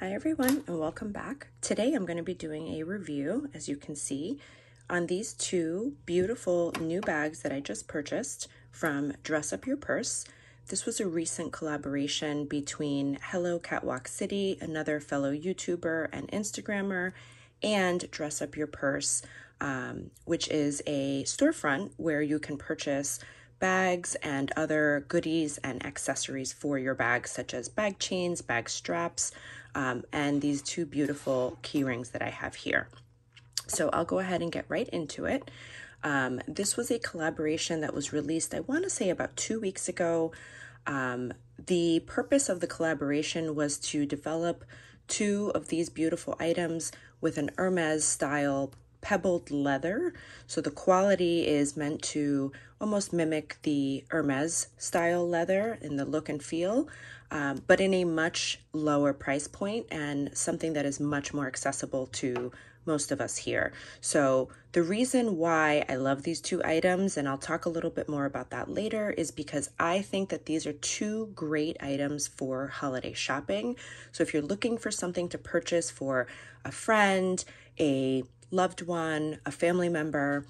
Hi everyone and welcome back. Today I'm going to be doing a review, as you can see, on these two beautiful new bags that I just purchased from Dress Up Your Purse. This was a recent collaboration between Hello Catwalk City, another fellow YouTuber and Instagrammer, and Dress Up Your Purse, um, which is a storefront where you can purchase bags and other goodies and accessories for your bags, such as bag chains, bag straps, um, and these two beautiful key rings that I have here. So I'll go ahead and get right into it. Um, this was a collaboration that was released, I want to say about two weeks ago. Um, the purpose of the collaboration was to develop two of these beautiful items with an Hermes style pebbled leather. So the quality is meant to almost mimic the Hermes style leather in the look and feel, um, but in a much lower price point and something that is much more accessible to most of us here. So the reason why I love these two items, and I'll talk a little bit more about that later, is because I think that these are two great items for holiday shopping. So if you're looking for something to purchase for a friend, a loved one, a family member,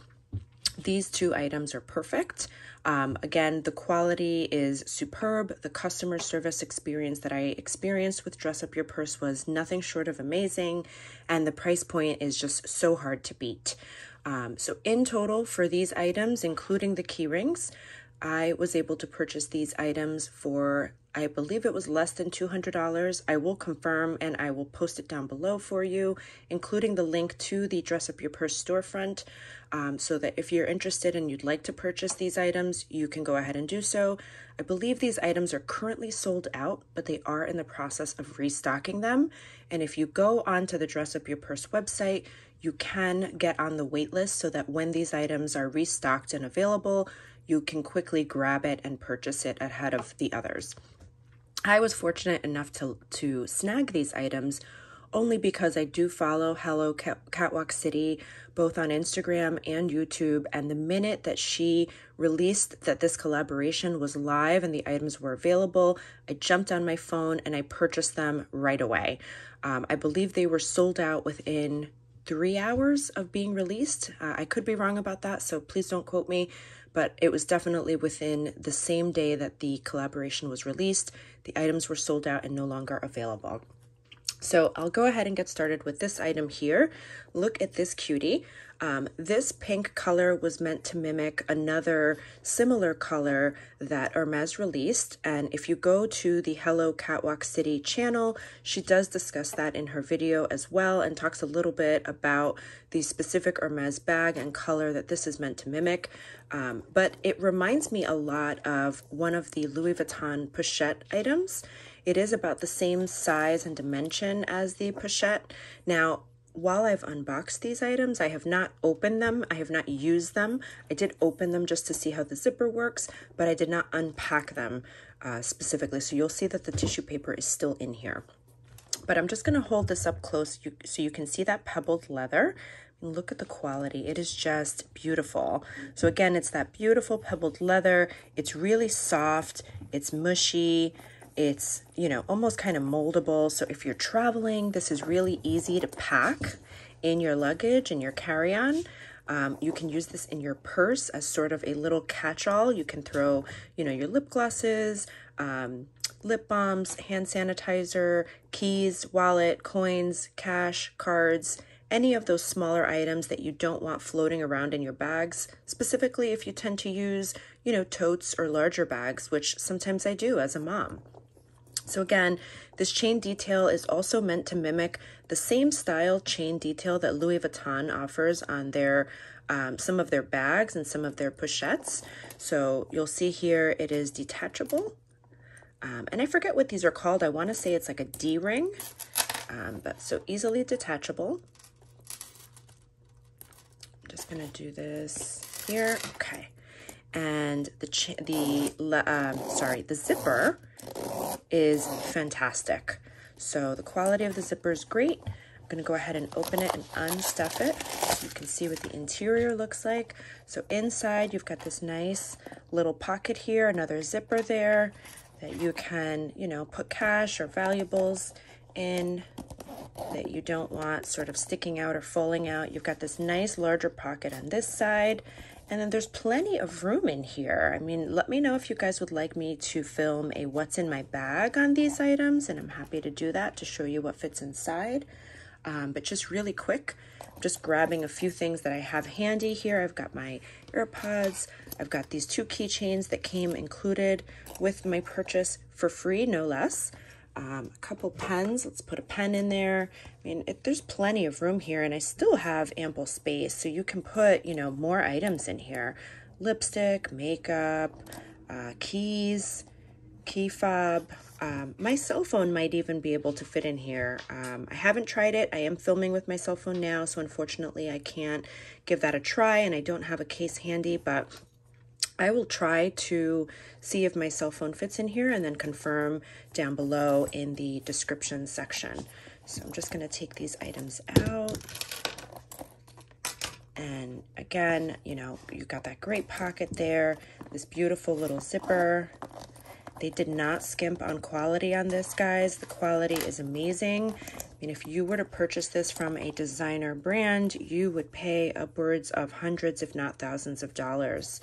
these two items are perfect. Um, again, the quality is superb. The customer service experience that I experienced with Dress Up Your Purse was nothing short of amazing, and the price point is just so hard to beat. Um, so, in total, for these items, including the key rings, I was able to purchase these items for I believe it was less than $200. I will confirm and I will post it down below for you, including the link to the Dress Up Your Purse storefront, um, so that if you're interested and you'd like to purchase these items, you can go ahead and do so. I believe these items are currently sold out, but they are in the process of restocking them. And if you go onto the Dress Up Your Purse website, you can get on the waitlist so that when these items are restocked and available, you can quickly grab it and purchase it ahead of the others. I was fortunate enough to, to snag these items only because I do follow Hello Catwalk City both on Instagram and YouTube. And the minute that she released that this collaboration was live and the items were available, I jumped on my phone and I purchased them right away. Um, I believe they were sold out within three hours of being released. Uh, I could be wrong about that, so please don't quote me but it was definitely within the same day that the collaboration was released. The items were sold out and no longer available. So I'll go ahead and get started with this item here. Look at this cutie. Um, this pink color was meant to mimic another similar color that Hermes released. And if you go to the Hello Catwalk City channel, she does discuss that in her video as well and talks a little bit about the specific Hermes bag and color that this is meant to mimic. Um, but it reminds me a lot of one of the Louis Vuitton pochette items. It is about the same size and dimension as the pochette. Now, while I've unboxed these items, I have not opened them. I have not used them. I did open them just to see how the zipper works, but I did not unpack them uh, specifically. So you'll see that the tissue paper is still in here. But I'm just going to hold this up close so you can see that pebbled leather. Look at the quality. It is just beautiful. So again, it's that beautiful pebbled leather. It's really soft. It's mushy. It's, you know, almost kind of moldable. So if you're traveling, this is really easy to pack in your luggage and your carry-on. Um, you can use this in your purse as sort of a little catch-all. You can throw, you know, your lip glosses, um, lip balms, hand sanitizer, keys, wallet, coins, cash, cards, any of those smaller items that you don't want floating around in your bags, specifically if you tend to use, you know, totes or larger bags, which sometimes I do as a mom. So again, this chain detail is also meant to mimic the same style chain detail that Louis Vuitton offers on their um, some of their bags and some of their pochettes. So you'll see here it is detachable. Um, and I forget what these are called. I want to say it's like a D-ring, um, but so easily detachable. I'm just going to do this here. Okay. And the, the um, sorry, the zipper is fantastic. So the quality of the zipper is great. I'm gonna go ahead and open it and unstuff it so you can see what the interior looks like. So inside you've got this nice little pocket here, another zipper there that you can, you know, put cash or valuables in that you don't want sort of sticking out or falling out. You've got this nice larger pocket on this side. And then there's plenty of room in here. I mean, let me know if you guys would like me to film a what's in my bag on these items. And I'm happy to do that to show you what fits inside. Um, but just really quick, just grabbing a few things that I have handy here. I've got my AirPods. I've got these two keychains that came included with my purchase for free, no less. Um, a couple pens. Let's put a pen in there. I mean, it, there's plenty of room here, and I still have ample space, so you can put, you know, more items in here. Lipstick, makeup, uh, keys, key fob. Um, my cell phone might even be able to fit in here. Um, I haven't tried it. I am filming with my cell phone now, so unfortunately I can't give that a try, and I don't have a case handy, but I will try to see if my cell phone fits in here and then confirm down below in the description section. So I'm just going to take these items out. And again, you know, you got that great pocket there, this beautiful little zipper. They did not skimp on quality on this, guys. The quality is amazing. I mean, if you were to purchase this from a designer brand, you would pay upwards of hundreds, if not thousands of dollars.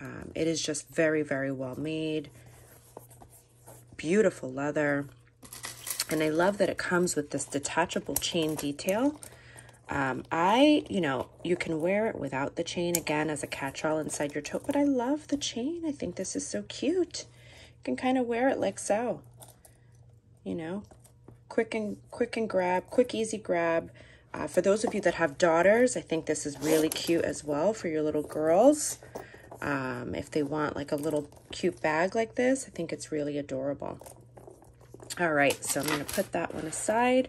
Um, it is just very, very well made. Beautiful leather. And I love that it comes with this detachable chain detail. Um, I, you know, you can wear it without the chain again as a catch-all inside your tote, but I love the chain. I think this is so cute. You can kind of wear it like so, you know, quick and quick and grab, quick, easy grab. Uh, for those of you that have daughters, I think this is really cute as well for your little girls. Um, if they want like a little cute bag like this, I think it's really adorable. All right, so I'm going to put that one aside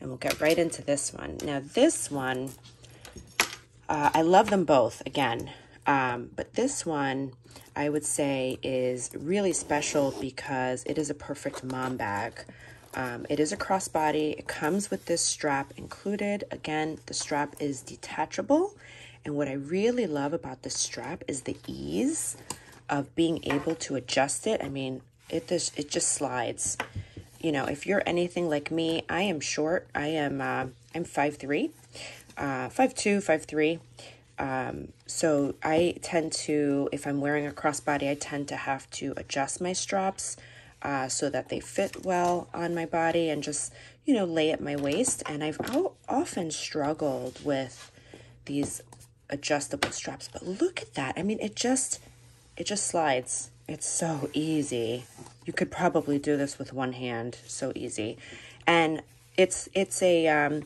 and we'll get right into this one. Now this one, uh, I love them both again, um, but this one I would say is really special because it is a perfect mom bag. Um, it is a crossbody. It comes with this strap included. Again, the strap is detachable and what I really love about this strap is the ease of being able to adjust it. I mean, it just, it just slides. You know, if you're anything like me, I am short. I am, uh, I'm 5'3", uh, 5'2", 5'3". Um, so I tend to, if I'm wearing a crossbody, I tend to have to adjust my straps uh, so that they fit well on my body and just, you know, lay at my waist. And I've often struggled with these adjustable straps. But look at that. I mean, it just, it just slides. It's so easy. You could probably do this with one hand. So easy. And it's, it's a, um,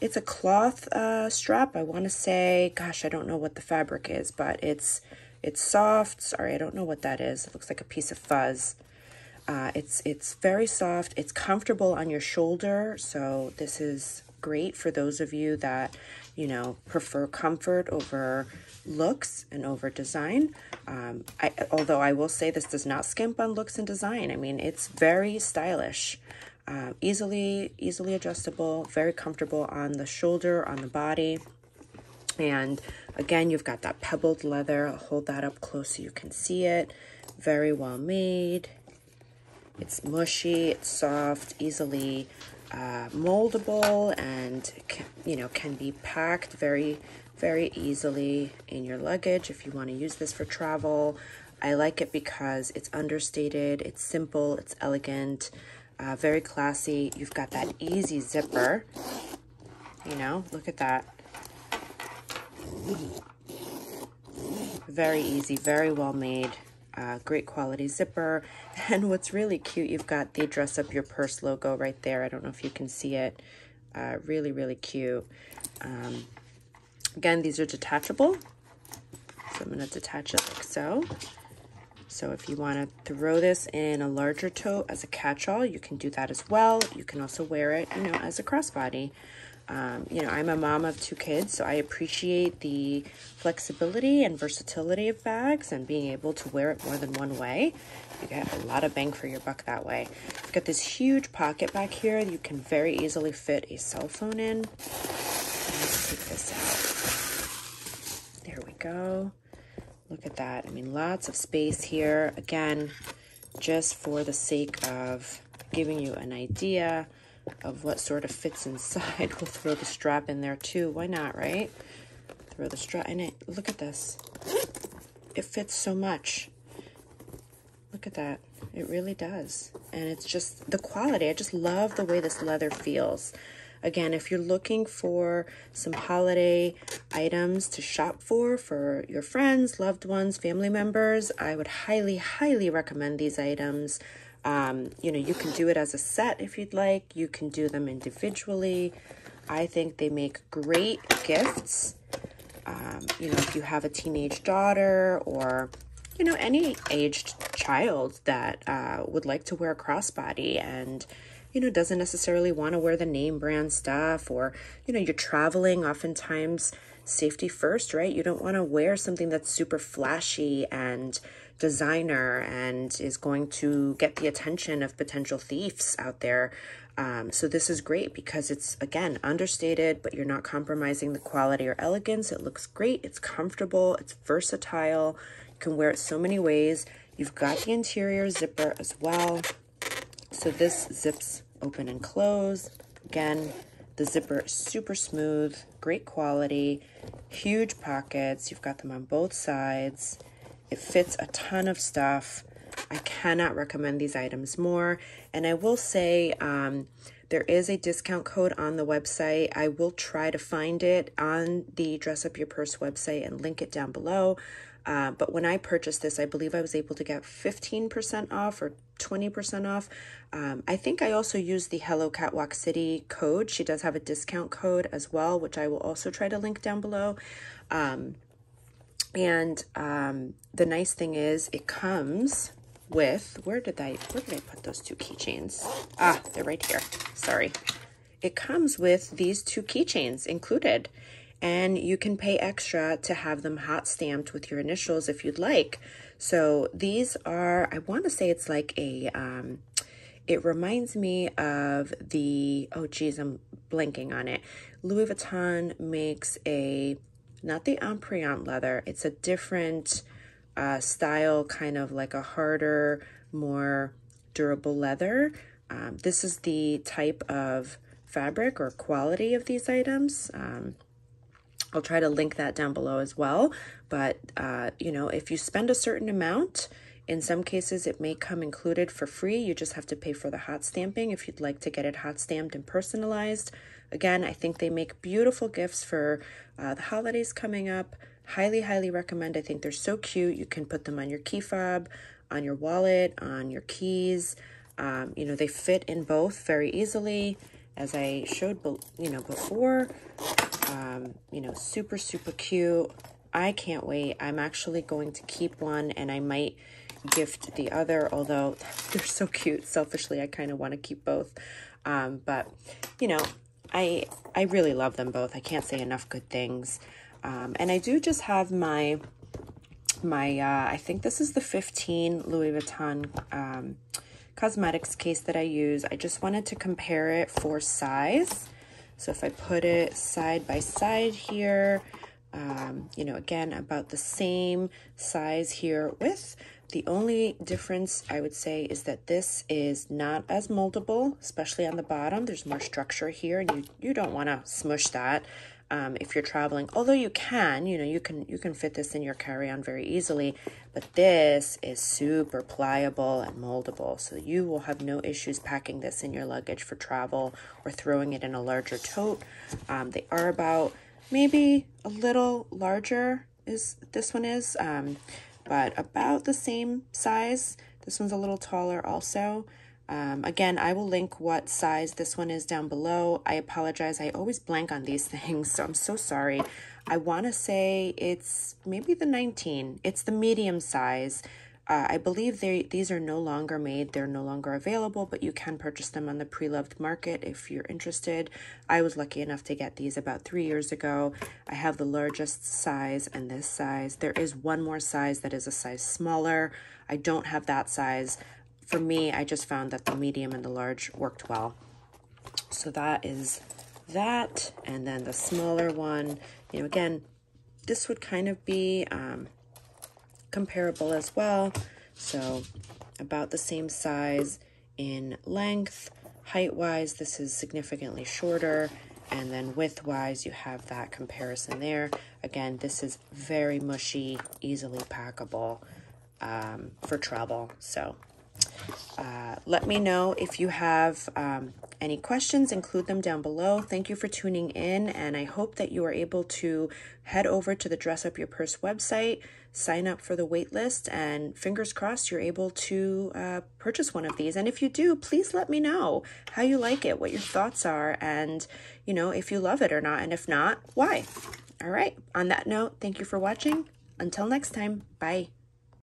it's a cloth uh, strap. I want to say, gosh, I don't know what the fabric is, but it's, it's soft. Sorry, I don't know what that is. It looks like a piece of fuzz. Uh, it's it's very soft. It's comfortable on your shoulder, so this is great for those of you that you know, prefer comfort over looks and over design. Um, I, although I will say this does not skimp on looks and design. I mean, it's very stylish, uh, easily easily adjustable, very comfortable on the shoulder, on the body. And again, you've got that pebbled leather. I'll hold that up close so you can see it. Very well made. It's mushy, it's soft, easily uh, moldable and can, you know can be packed very very easily in your luggage if you want to use this for travel. I like it because it's understated, it's simple, it's elegant, uh, very classy. You've got that easy zipper, you know, look at that. Very easy, very well made uh, great quality zipper. And what's really cute, you've got the Dress Up Your Purse logo right there. I don't know if you can see it. Uh, really, really cute. Um, again, these are detachable. So I'm going to detach it like so. So if you want to throw this in a larger tote as a catch-all, you can do that as well. You can also wear it, you know, as a crossbody. Um, you know, I'm a mom of two kids, so I appreciate the flexibility and versatility of bags and being able to wear it more than one way. You get a lot of bang for your buck that way. You've got this huge pocket back here. You can very easily fit a cell phone in. Let's take this out. There we go. Look at that. I mean, lots of space here. Again, just for the sake of giving you an idea of what sort of fits inside. We'll throw the strap in there too. Why not, right? Throw the strap in it. Look at this. It fits so much. Look at that. It really does. And it's just the quality. I just love the way this leather feels. Again, if you're looking for some holiday items to shop for, for your friends, loved ones, family members, I would highly, highly recommend these items. Um, you know, you can do it as a set if you'd like. You can do them individually. I think they make great gifts. Um, you know, if you have a teenage daughter or, you know, any aged child that uh, would like to wear a crossbody and you know, doesn't necessarily want to wear the name brand stuff or, you know, you're traveling oftentimes safety first, right? You don't want to wear something that's super flashy and designer and is going to get the attention of potential thieves out there. Um, so this is great because it's, again, understated, but you're not compromising the quality or elegance. It looks great. It's comfortable. It's versatile. You can wear it so many ways. You've got the interior zipper as well. So this zips open and close. Again, the zipper is super smooth, great quality, huge pockets. You've got them on both sides. It fits a ton of stuff. I cannot recommend these items more. And I will say um, there is a discount code on the website. I will try to find it on the Dress Up Your Purse website and link it down below. Uh, but when I purchased this, I believe I was able to get 15% off or 20% off. Um, I think I also used the Hello Catwalk City code. She does have a discount code as well, which I will also try to link down below. Um, and um, the nice thing is it comes with, where did I, where did I put those two keychains? Ah, they're right here. Sorry. It comes with these two keychains included and you can pay extra to have them hot stamped with your initials if you'd like. So these are, I want to say it's like a, um, it reminds me of the, oh geez, I'm blanking on it. Louis Vuitton makes a, not the Empreinte leather, it's a different uh, style, kind of like a harder, more durable leather. Um, this is the type of fabric or quality of these items. Um, I'll try to link that down below as well. But, uh, you know, if you spend a certain amount, in some cases it may come included for free. You just have to pay for the hot stamping if you'd like to get it hot stamped and personalized. Again, I think they make beautiful gifts for uh, the holidays coming up. Highly, highly recommend. I think they're so cute. You can put them on your key fob, on your wallet, on your keys. Um, you know, they fit in both very easily. As I showed, you know, before, um, you know, super, super cute. I can't wait. I'm actually going to keep one and I might gift the other, although they're so cute. Selfishly, I kind of want to keep both. Um, but, you know, I, I really love them both. I can't say enough good things. Um, and I do just have my, my, uh, I think this is the 15 Louis Vuitton, um, cosmetics case that I use. I just wanted to compare it for size. So if I put it side by side here, um, you know, again, about the same size here with the only difference I would say is that this is not as moldable, especially on the bottom. There's more structure here and you, you don't want to smush that um, if you're traveling. Although you can, you know, you can you can fit this in your carry-on very easily. But this is super pliable and moldable, so you will have no issues packing this in your luggage for travel or throwing it in a larger tote. Um, they are about maybe a little larger is this one is, um, but about the same size. This one's a little taller also. Um, again, I will link what size this one is down below. I apologize. I always blank on these things, so I'm so sorry. I want to say it's maybe the 19. It's the medium size. Uh, I believe they these are no longer made. They're no longer available, but you can purchase them on the pre-loved market if you're interested. I was lucky enough to get these about three years ago. I have the largest size and this size. There is one more size that is a size smaller. I don't have that size for me, I just found that the medium and the large worked well. So that is that. And then the smaller one, you know, again, this would kind of be um, comparable as well. So about the same size in length, height-wise, this is significantly shorter, and then width-wise, you have that comparison there. Again, this is very mushy, easily packable um, for travel. So uh, let me know if you have um, any questions, include them down below. Thank you for tuning in, and I hope that you are able to head over to the Dress Up Your Purse website, sign up for the wait list, and fingers crossed you're able to uh, purchase one of these. And if you do, please let me know how you like it, what your thoughts are, and you know if you love it or not, and if not, why. All right, on that note, thank you for watching. Until next time, bye.